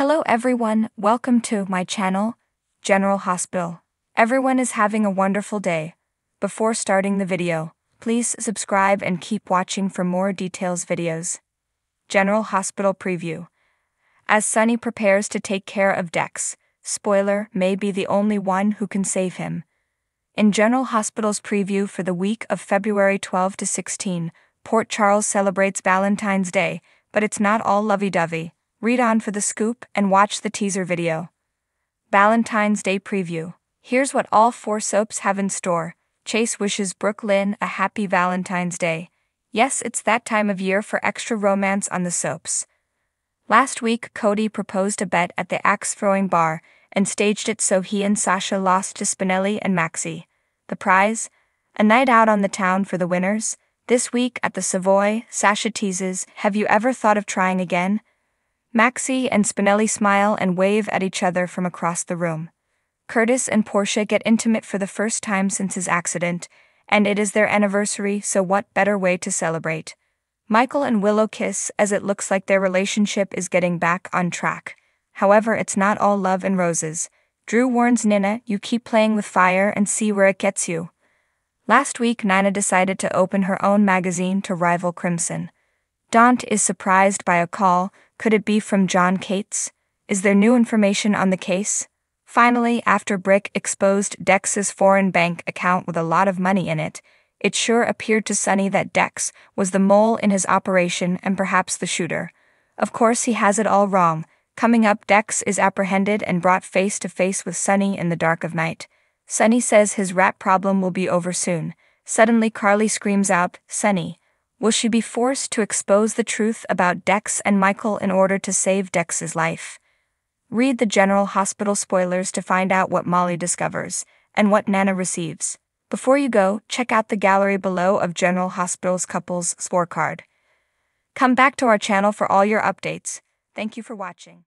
Hello everyone, welcome to my channel, General Hospital. Everyone is having a wonderful day. Before starting the video, please subscribe and keep watching for more details videos. General Hospital Preview As Sonny prepares to take care of Dex, spoiler may be the only one who can save him. In General Hospital's preview for the week of February 12 to 16, Port Charles celebrates Valentine's Day, but it's not all lovey dovey. Read on for the scoop and watch the teaser video. Valentine's Day Preview Here's what all four soaps have in store. Chase wishes Brook Lynn a happy Valentine's Day. Yes, it's that time of year for extra romance on the soaps. Last week, Cody proposed a bet at the axe throwing bar and staged it so he and Sasha lost to Spinelli and Maxie. The prize? A night out on the town for the winners? This week at the Savoy, Sasha teases, Have you ever thought of trying again? Maxie and Spinelli smile and wave at each other from across the room. Curtis and Portia get intimate for the first time since his accident, and it is their anniversary, so what better way to celebrate? Michael and Willow kiss as it looks like their relationship is getting back on track. However, it's not all love and roses. Drew warns Nina, you keep playing with fire and see where it gets you. Last week, Nina decided to open her own magazine to rival Crimson. Dante is surprised by a call. Could it be from John Cates? Is there new information on the case? Finally, after Brick exposed Dex's foreign bank account with a lot of money in it, it sure appeared to Sonny that Dex was the mole in his operation and perhaps the shooter. Of course, he has it all wrong. Coming up, Dex is apprehended and brought face to face with Sonny in the dark of night. Sonny says his rat problem will be over soon. Suddenly, Carly screams out, Sonny. Will she be forced to expose the truth about Dex and Michael in order to save Dex's life? Read the General Hospital spoilers to find out what Molly discovers and what Nana receives. Before you go, check out the gallery below of General Hospital's couples scorecard. Come back to our channel for all your updates. Thank you for watching.